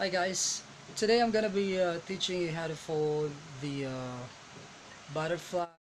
Hi guys, today I'm gonna be uh, teaching you how to fold the uh, butterfly